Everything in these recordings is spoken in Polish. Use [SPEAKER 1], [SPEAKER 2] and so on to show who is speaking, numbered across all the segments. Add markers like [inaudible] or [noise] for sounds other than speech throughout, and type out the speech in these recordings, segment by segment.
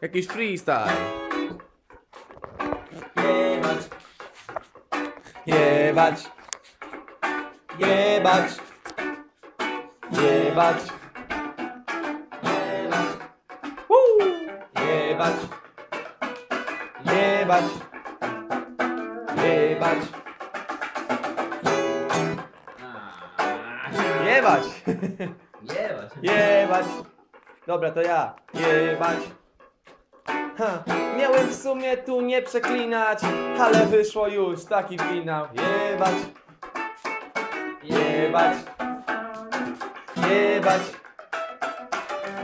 [SPEAKER 1] Jakiś freestyle.
[SPEAKER 2] Jebać.
[SPEAKER 1] Jebać. Jebać. Jebać. Woo! Jebać. Jebać. Jebać. Jebać. [laughs]
[SPEAKER 2] Jebać.
[SPEAKER 1] Jebać. Dobra, to ja. Jebać. Ha. Miałem w sumie tu nie przeklinać, ale wyszło już taki finał. Jebać. Jebać. Jebać.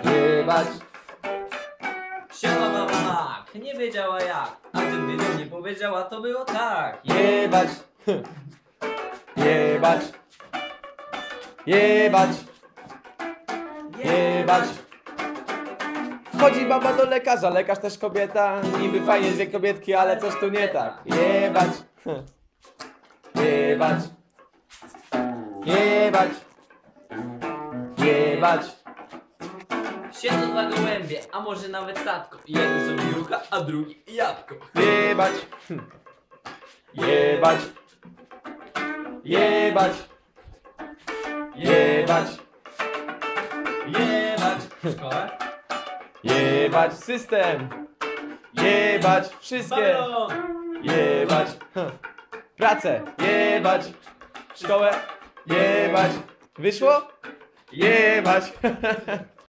[SPEAKER 1] Jebać.
[SPEAKER 2] Siema mama mak, nie wiedziała jak, a gdybym wiedział nie powiedziała, to było tak.
[SPEAKER 1] Jebać. Jebać. Jebać. Jebać. Chodzi baba do lekarza, lekarz też kobieta. Niby fajnie dwie kobietki, ale coś tu nie tak. Jebać. [laughs] Jebać. Jebać. Jebać.
[SPEAKER 2] Siedzą dwa gołębie, a może nawet statko. Jeden sobie jucha, a drugi jabłko.
[SPEAKER 1] Jebać. Jebać. Jebać. Jebać.
[SPEAKER 2] Szkołę?
[SPEAKER 1] Jebać system. Jebać wszystkie.
[SPEAKER 2] Balon.
[SPEAKER 1] Jebać. Pracę. Jebać. Szkołę. Jebać. Wyszło? Jebać. [laughs]